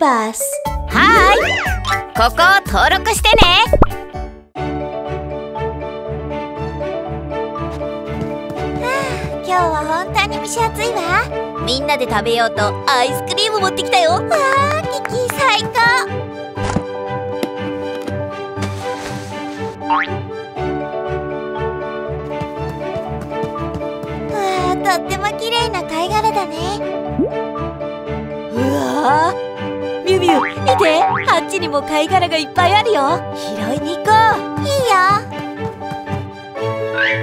Bus はーい。ここを登録してね。今日は本当に蒸し暑いわ。みんなで食べようとアイスクリーム持ってきたよ。わあキキ最高。わあとっても綺麗な貝殻だね。うわーミュミュ見て。あっちにも貝殻がいっぱいあるよ。拾いに行こう。いい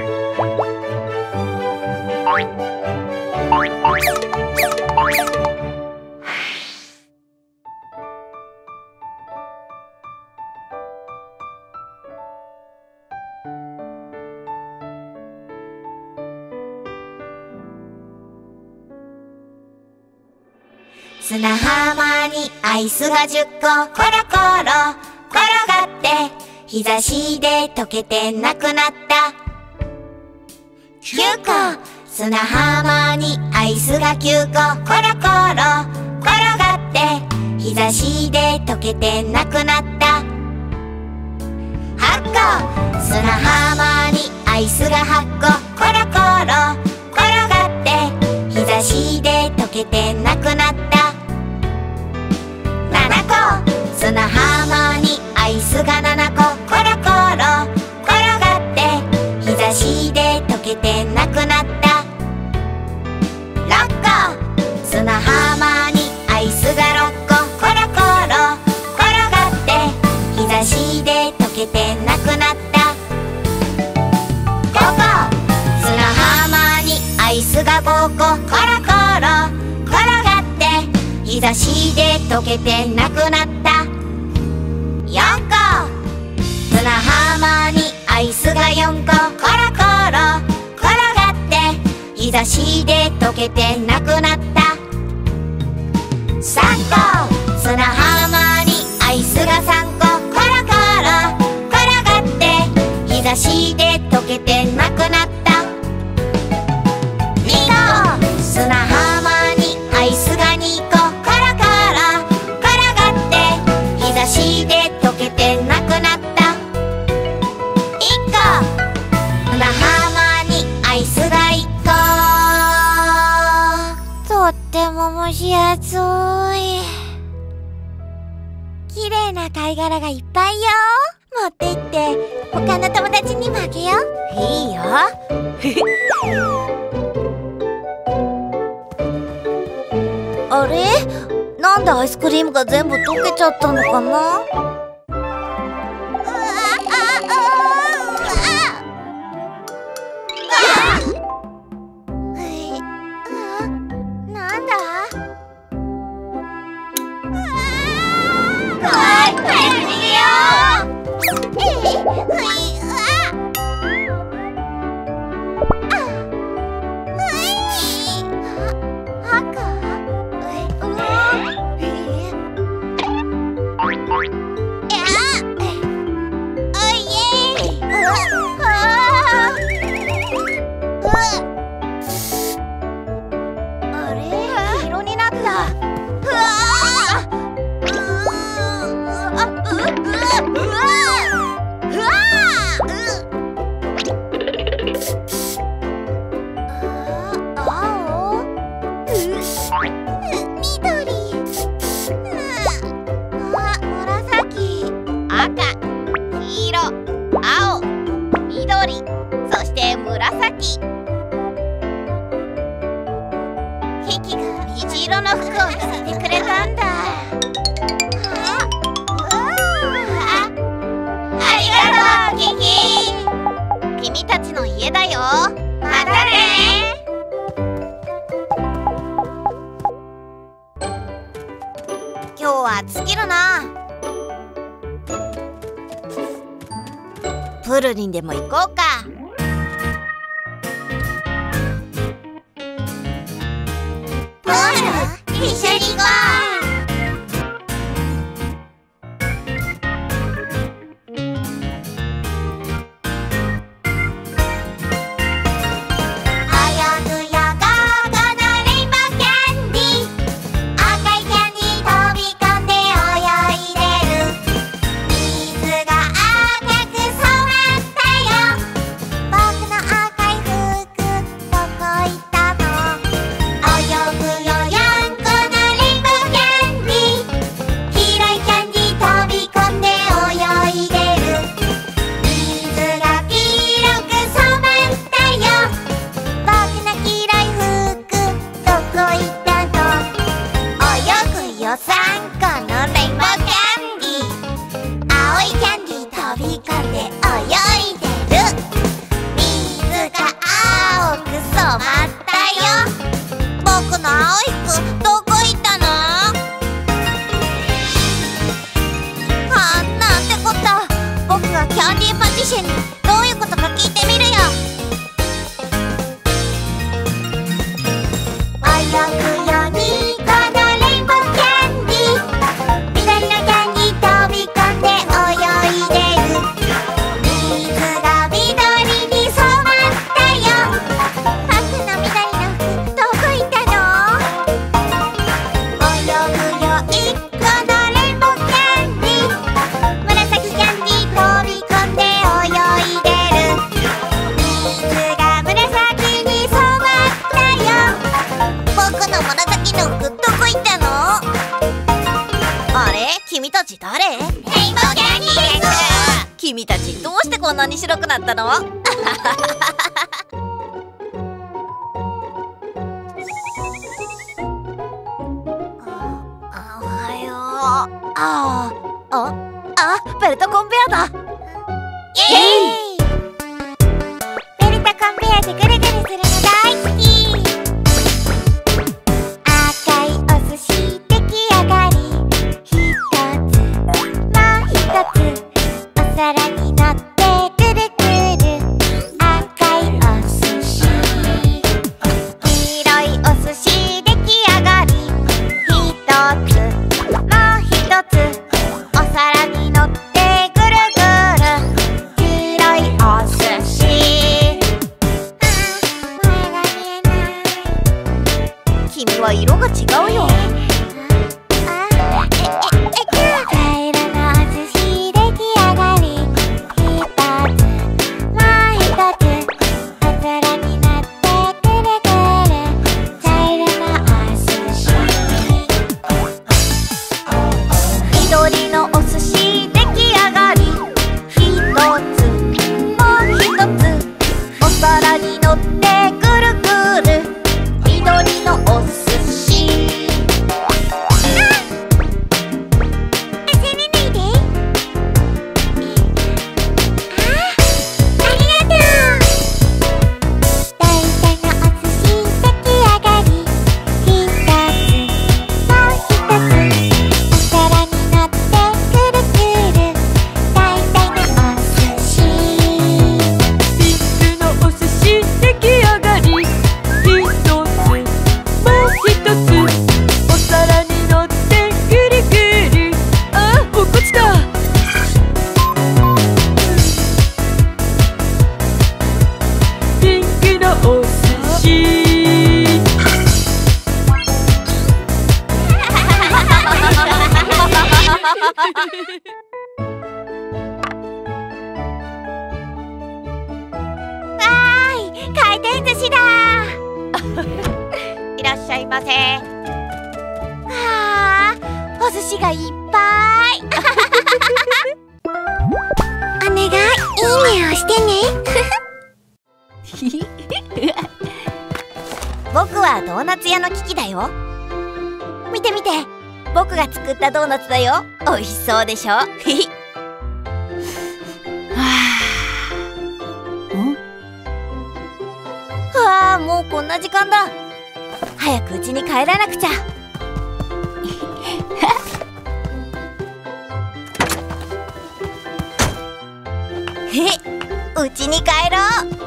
よ。イスが10個コロコロ転がって日差しで溶けてなくなった。9個砂浜にアイスが9個コロコロ転がって日差しで溶けてなくなった。8個砂浜にアイスが8個コロコロ転がって日差しで溶けてなくなった。砂浜にアイスが7個コロコロ。転がって日差しで溶けてなくなった。6個。砂浜にアイスが6個コロコロ。転がって日差しで溶けてなくなった。5個。砂浜にアイスが5個コロコロ。転がって日差しで溶けてなくなった。が4個コロコロ転がって日差しで溶けてなくなった。3個砂浜ムが全部溶けちゃったのかな？今日は尽きるなプールにでも行こうかプール一緒に行こうぼ」「く」「いどこったの?」「はなんてこがキャンディーパティシエに」Ah, oh, ah, pero con らっしゃいませ。あーお寿司がいっぱい。お願い。いいねをしてね。僕はドーナツ屋の機器だよ。見て見て。僕が作ったドーナツだよ。美味しそうでしょ。わあ。もうこんな時間だ。早く家に帰らなくちゃ。えうちに帰ろう。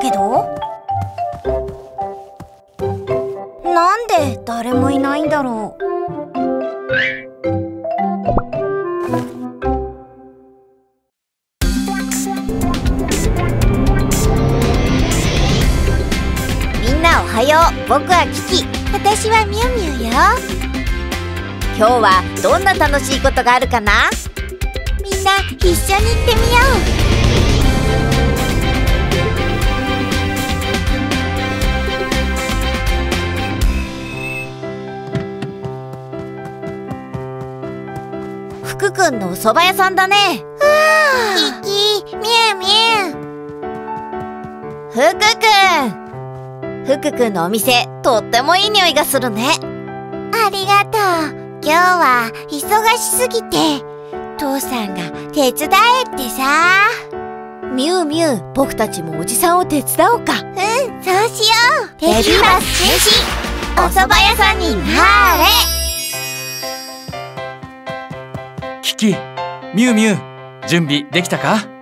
けど？なんで誰もいないんだろう？みんなおはよう。僕はキキ。私はミュウミュウよ。今日はどんな楽しいことがあるかな？みんな一緒に行ってみよう。くんのお蕎麦屋さんだね。キキミュウミュウ福くん。福くんのお店とってもいい匂いがするね。ありがとう。今日は忙しすぎて。父さんが手伝えってさ。ミュウミュウ僕たちもおじさんを手伝おうか。うんそうしよう。テビバス中心お蕎麦屋さんになれキキミュウミュウ準備できたか？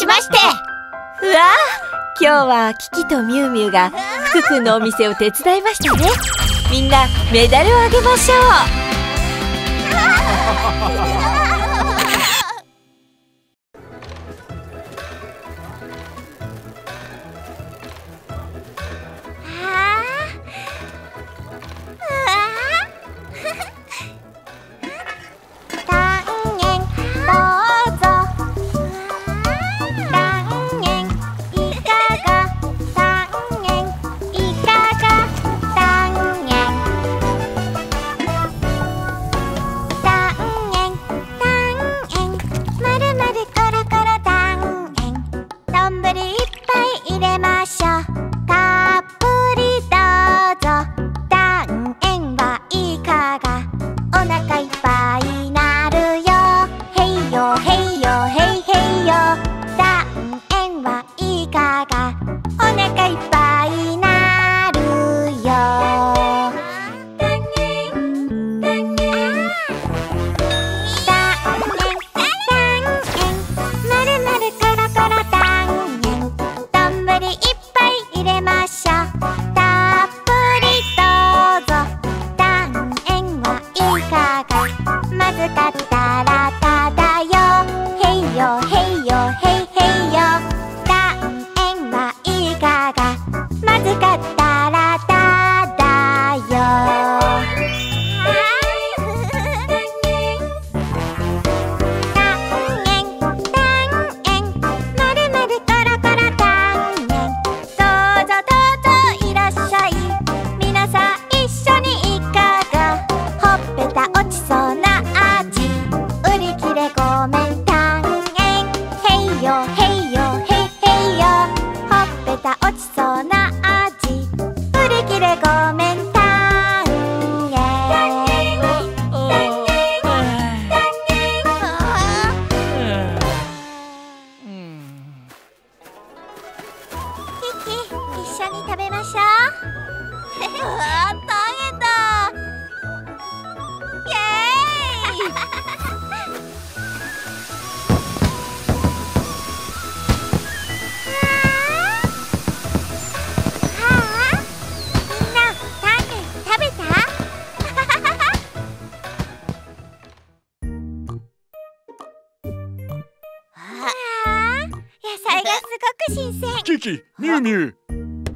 しまして。うわ今日はキキとミュウミュウが福くんのお店を手伝いましたね。みんなメダルをあげましょう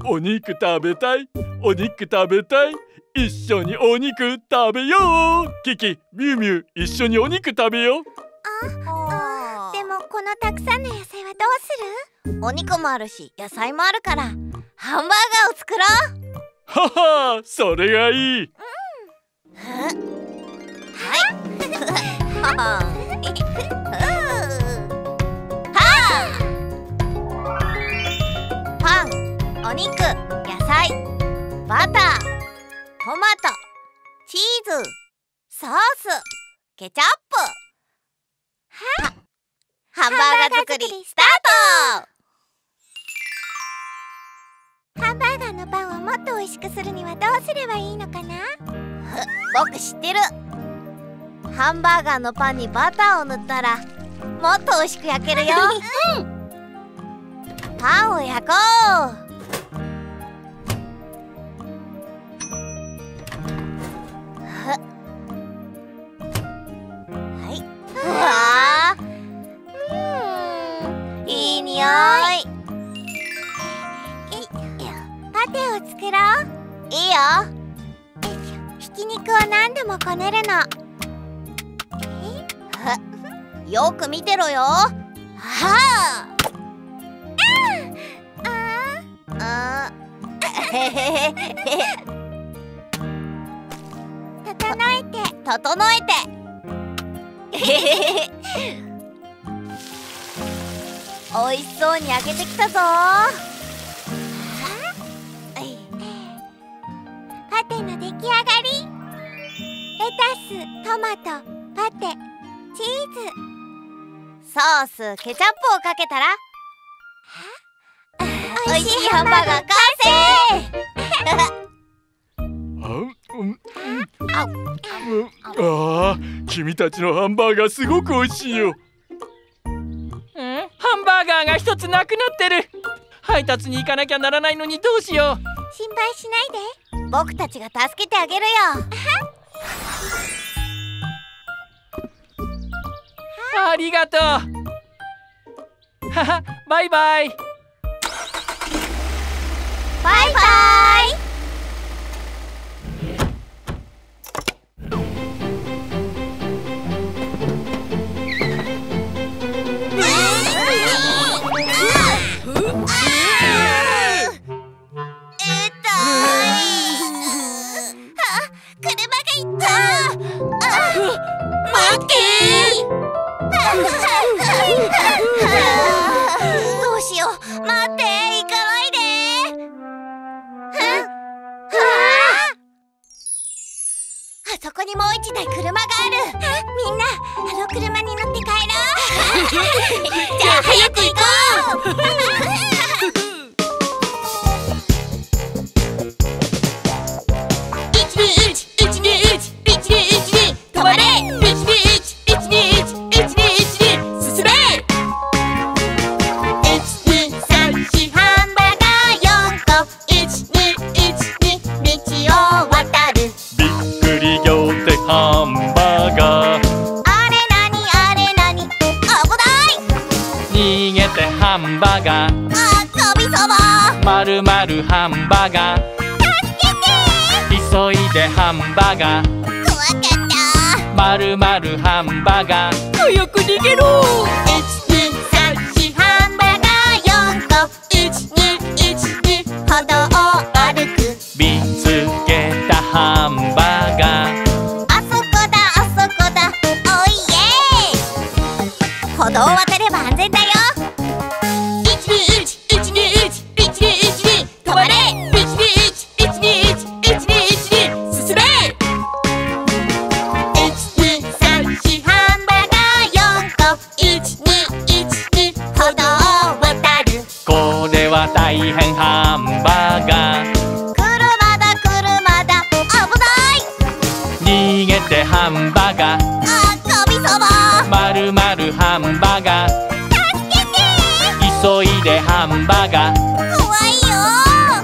お肉食べたい。お肉食べたい。一緒にお肉食べよう。キキミュウミュウ一緒にお肉食べよう。あでもこのたくさんの野菜はどうする？お肉もあるし野菜もあるから。ハンバーガーを作ろう。ははそれがいい。パン 肉野菜バタートマトチーズソースケチャップ。はハンバーガー作りスタート。ハンバーガーのパンをもっと美味しくするにはどうすればいいのかな？僕知ってる。ハンバーガーのパンにバターを塗ったらもっと美味しく焼けるよ。パンを焼こうひき肉を何度もこねるの。え？よく見てろよ。はあ。あへへへへ整えて。整えて。へへへ美味しそうに焼けてきたぞパテの出来上がり。レタストマトパテチーズ。ソースケチャップをかけたら？美味しいハンバーガー完成。ああー君たちのハンバーガーすごく美味しいよ。うん？ハンバーガーが一つなくなってる。配達に行かなきゃならないのにどうしよ心配しないで僕たちが助けてあげるよ。うありがとう。は はバイバイ。バイバイ一台車がある。みんなあの車に乗って帰ろう。じゃあ早く行こう まるまるハンバーガー。早く逃げろ。ハンバーガー。車だ車だ。危ない。逃げてハンバーガー。あ神様。まるまるハンバーガー。助けて。急いでハンバーガー。怖いよ。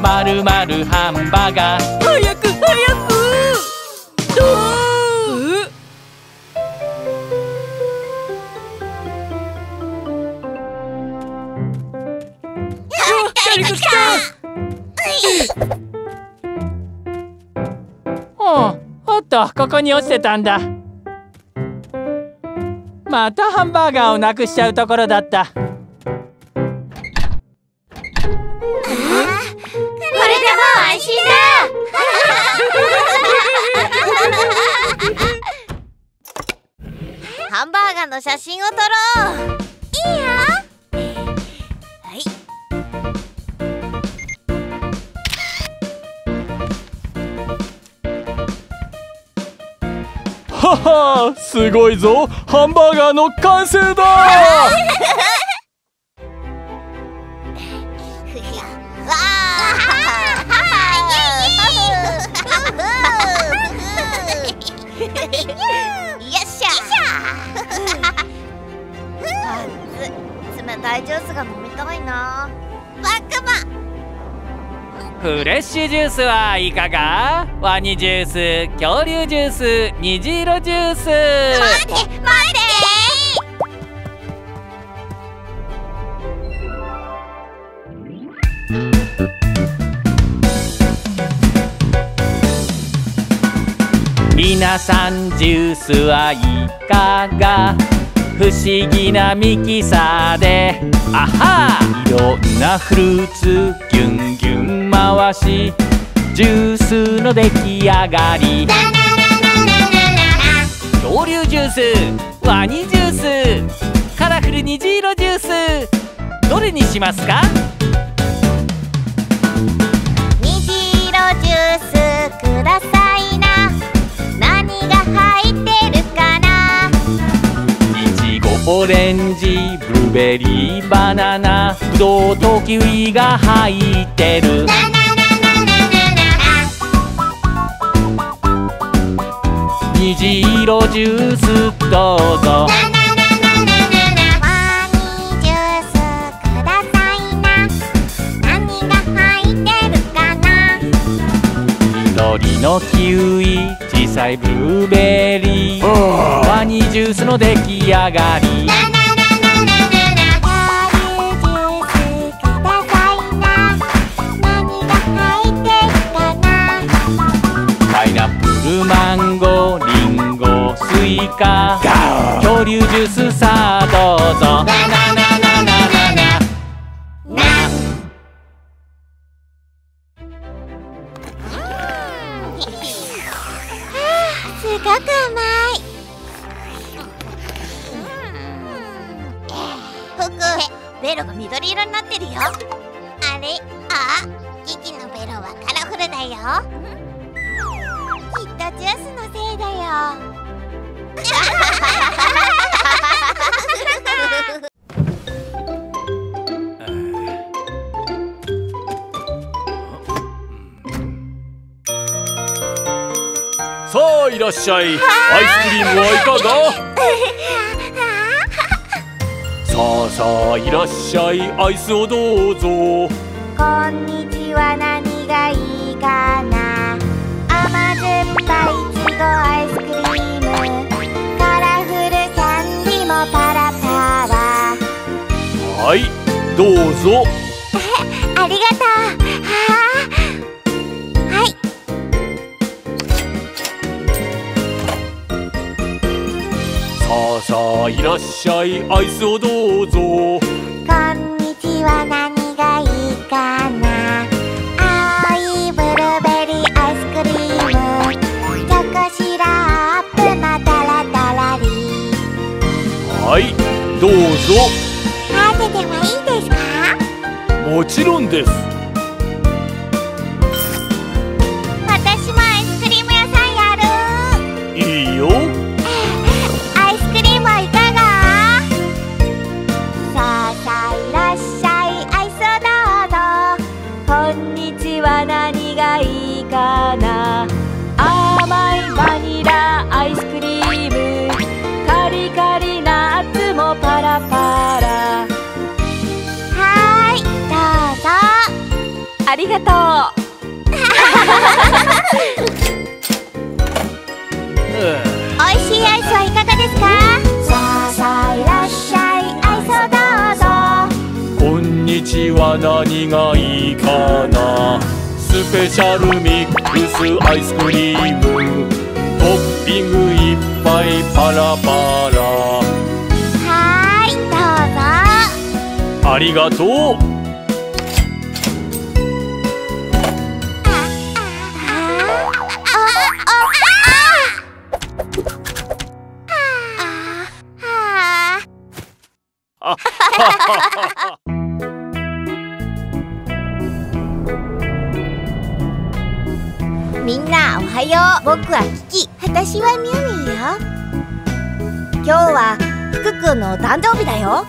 まるまるハンバーガー。早く早く おうおっとここに落ちてたんだ。またハンバーガーをなくしちゃうところだった。これでも安心だ。ハンバーガーの写真を撮ろう。いいよははすごいぞ。ハンバーガーの完成だ。よっしゃあつ冷たいジュースが飲みたいなフレッシュジュースはいかが？ワニジュース恐竜ジュース虹色ジュース。待て待て皆さんジュースはいかが？不思議なミキサーで。あはいろんなフルーツギュン回しジュースの出来上がり。恐竜ジュースワニジュース。カラフル虹色ジュース。どれにしますか？オレンジブルーベリーバナナぶどうとキウイが入ってる。虹色ジュースどうぞ。ワニジュースくださいな。何が入ってるかな？緑のキウイ小さいブルーベリー。ワニジュースの出来上がスイカ恐竜ジュースさあどうぞ。なななななななすごくうまい。ふくベロが緑色になってるよあれあキキのベロはカラフルだよきっとジュースのせい。だよさあいらっしゃい。アイスクリームはいかが？さあさあいらっしゃい。アイスをどうぞ。こんにちは。何がいいかな。甘酸っぱいいちごアイスクリーム。パラパラはいどうぞ。ありがとう。はい。さあさあいらっしゃい。アイスをどうぞ。てもいいですか？もちろんですは何がいいかな。スペシャルミックスアイスクリームトッピングいっぱいパラパラ。はいどうぞ。ありがとうみはよう。僕はキキ。私はミュウミュウよ。今日は福くんのお誕生日だよ。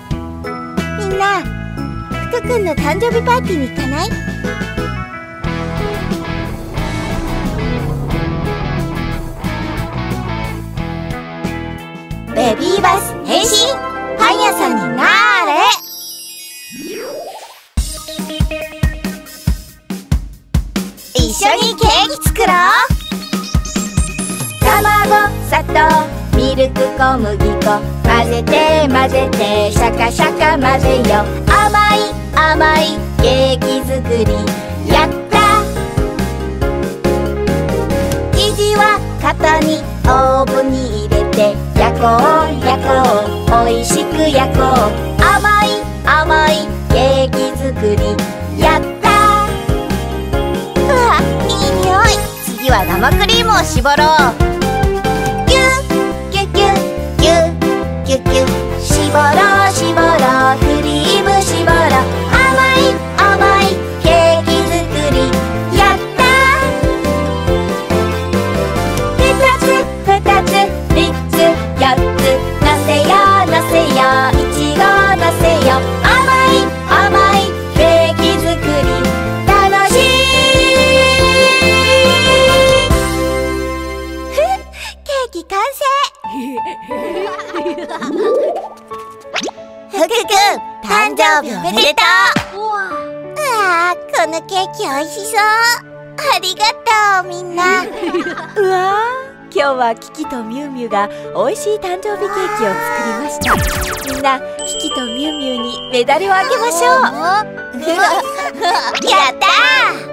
みんな福くんの誕生日パーティーに行かない？ベビーバス変身パン屋さんになれ。一緒にケーキ作ろう。砂糖ミルク小麦粉混ぜて混ぜてシャカシャカ混ぜよ甘い甘いケーキ作り。やった！生地は型にオーブンに入れて焼こう焼こう。おいしく焼こう。甘い甘いケーキ作り。やった！うわいい匂い。次は生クリームを絞ろう。ッ絞誕生日おめでとう。うわーこのケーキおいしそう。ありがとうみんな。うわー今日はキキとミュウミュウが美味しい誕生日ケーキを作りました。みんなキキとミュウミュウにメダルをあげましょう。やったー。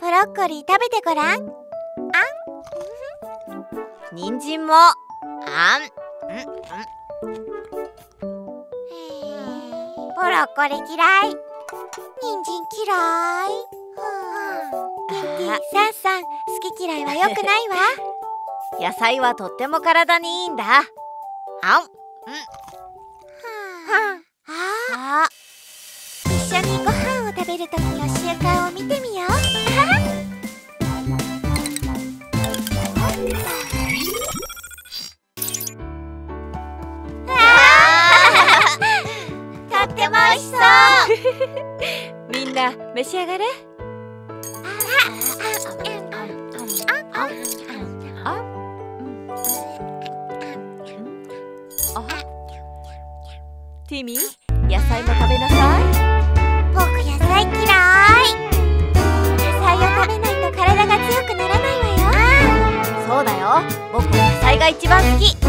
ブロッコリー食べてごらん。あん。人参もあん。ブロッコリー嫌い。人参嫌い。元気さんさん好き嫌いは良くないわ。野菜はとっても体にいいんだ。あん。あ一緒にご飯を食べる時の習慣を見てみようしそう。みんな召し上がれ。ティミー野菜も食べなさい。僕野菜嫌い。野菜を食べないと体が強くならないわよ。そうだよ。僕は野菜が一番好き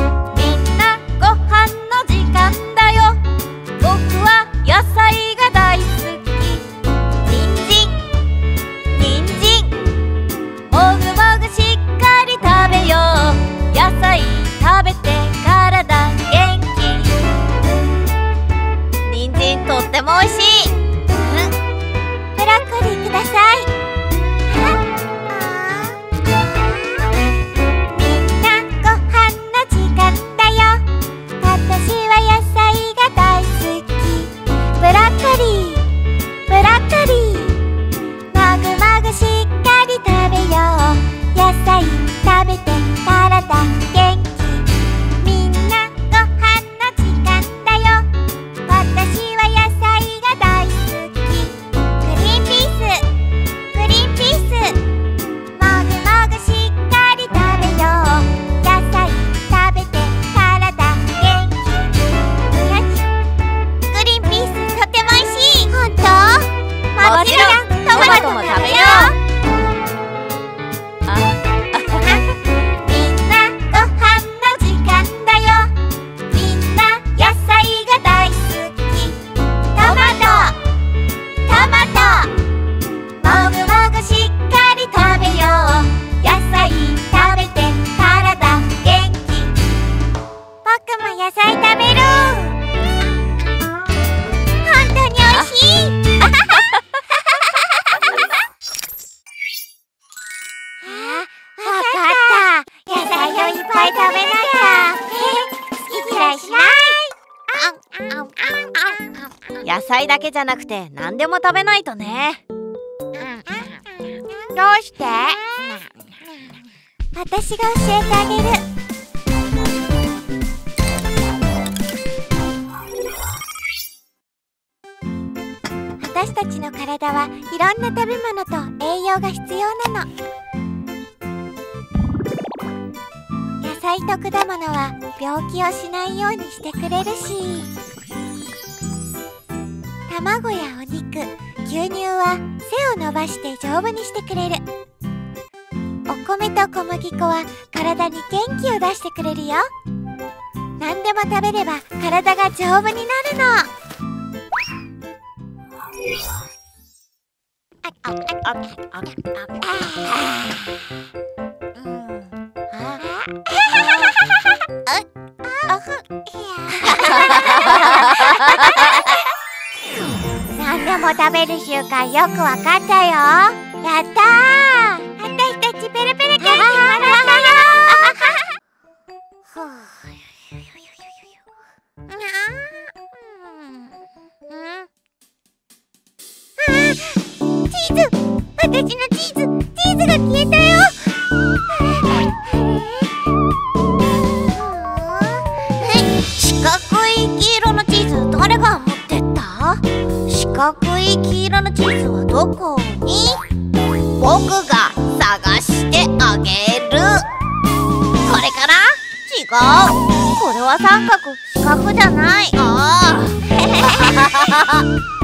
だけじゃなくて何でも食べないとね。どうして？私が教えてあげる。私たちの体はいろんな食べ物と栄養が必要なの。野菜と果物は病気をしないようにしてくれるし。卵やお肉牛乳は背を伸ばして丈夫にしてくれる。お米と小麦粉は体に元気を出してくれるよ。何でも食べれば体が丈夫になるの。あああああ何でも食べる習慣よくわかったよ。やったー。私たちペレペレケーキもらったよ。チーズ。私のチーズ。チーズが消えたよ。四角い黄色のチーズはどこに？僕が探してあげる。これかな違う。これは三角四角じゃない。ああ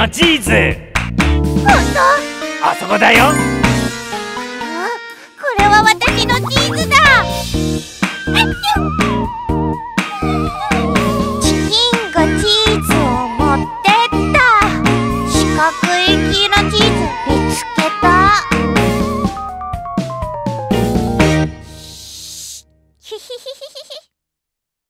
のチーズ。本当？あそこだよ